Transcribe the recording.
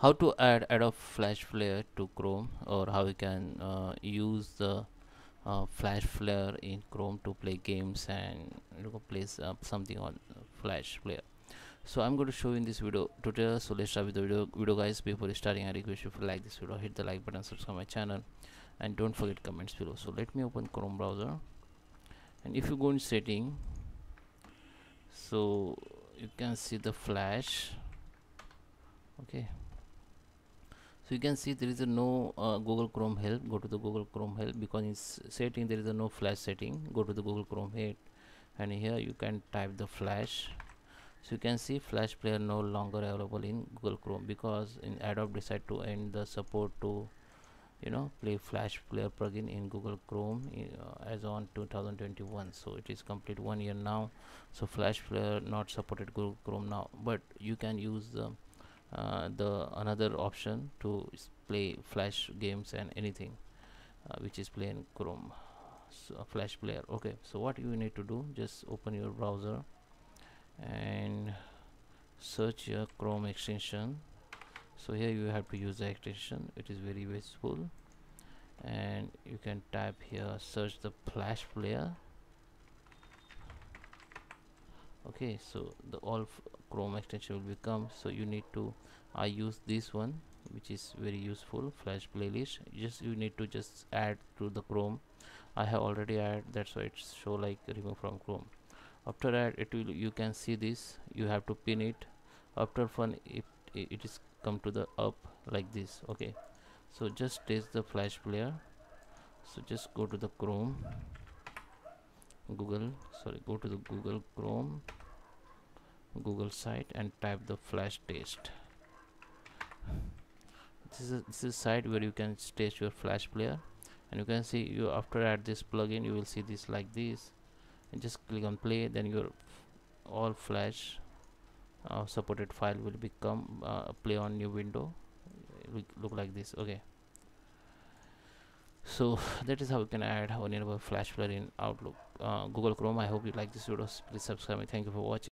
how to add Adobe Flash Player to Chrome or how you can uh, use the uh, Flash Player in Chrome to play games and you know, place uh, something on Flash Player so I'm going to show you in this video tutorial. So let's start with the video, video guys. Before starting I request you to like this video. Hit the like button subscribe my channel and don't forget comments below. So let me open Chrome browser. And if you go in setting so you can see the flash. Okay so you can see there is a no uh, google chrome help. Go to the google chrome help because in setting there is a no flash setting. Go to the google chrome help and here you can type the flash. So you can see flash player no longer available in google chrome because in adobe decide to end the support to you know play flash player plugin in google chrome uh, as on 2021 so it is complete one year now. So flash player not supported google chrome now but you can use the uh, the another option to play flash games and anything uh, which is playing chrome so flash player. Okay so what you need to do just open your browser and search your chrome extension. So here you have to use the extension. It is very useful. And you can type here search the flash player okay so the all chrome extension will become so you need to i use this one which is very useful flash playlist. Just you need to just add to the chrome. I have already added that's why it's show like remove from chrome. After that it will you can see this you have to pin it. After fun it, it is come to the up like this okay. So just test the flash player. So just go to the chrome google sorry go to the google chrome google site and type the flash test. This is a, this is site where you can test your flash player. And you can see you after add this plugin you will see this like this. And just click on play then your all flash uh, supported file will become uh, play on new window. It will look like this okay so that is how you can add or enable flash player in outlook. Uh, google chrome i hope you like this video. Please subscribe. Me thank you for watching